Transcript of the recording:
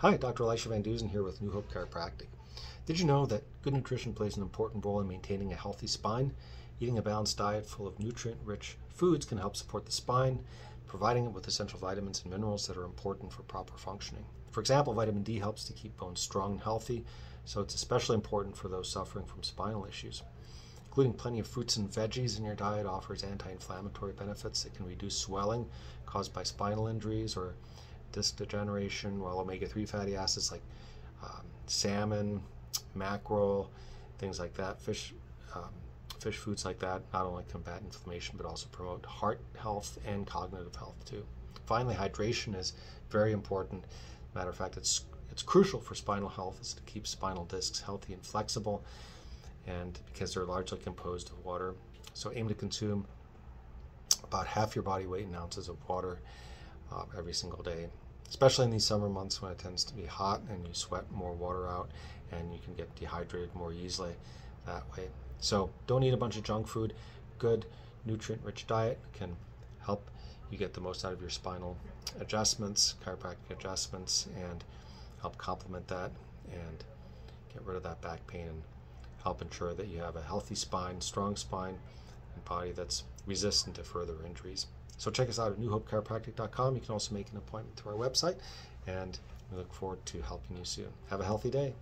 Hi, Dr. Elisha Van Deusen here with New Hope Chiropractic. Did you know that good nutrition plays an important role in maintaining a healthy spine? Eating a balanced diet full of nutrient rich foods can help support the spine, providing it with essential vitamins and minerals that are important for proper functioning. For example, vitamin D helps to keep bones strong and healthy, so it's especially important for those suffering from spinal issues. Including plenty of fruits and veggies in your diet offers anti inflammatory benefits that can reduce swelling caused by spinal injuries or disc degeneration, while omega 3 fatty acids like um, salmon, mackerel, things like that, fish, um, fish foods like that, not only combat inflammation but also promote heart health and cognitive health too. Finally, hydration is very important. Matter of fact, it's it's crucial for spinal health is to keep spinal discs healthy and flexible, and because they're largely composed of water. So aim to consume about half your body weight in ounces of water uh, every single day especially in these summer months when it tends to be hot and you sweat more water out and you can get dehydrated more easily that way. So don't eat a bunch of junk food. Good nutrient rich diet can help you get the most out of your spinal adjustments, chiropractic adjustments, and help complement that and get rid of that back pain and help ensure that you have a healthy spine, strong spine, and body that's resistant to further injuries. So check us out at newhopechiropractic.com. You can also make an appointment through our website, and we look forward to helping you soon. Have a healthy day.